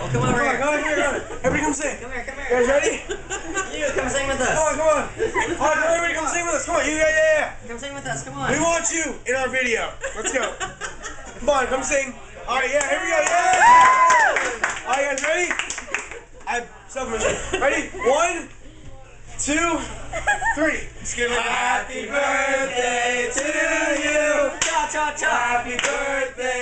Come Come on, come on, here, come on. Everybody come sing. Come here, come You here. guys ready? You, come sing with Come on, us. come on. Come on, everybody come sing with us. Come on, you, yeah, yeah, yeah. Come sing with us, come on. We want you in our video. Let's go. Come on, come sing. All right, yeah, here we go. Yeah. All right, guys, ready? I have something. Ready? One, two, three. It. Happy birthday to you. Cha cha cha. Happy birthday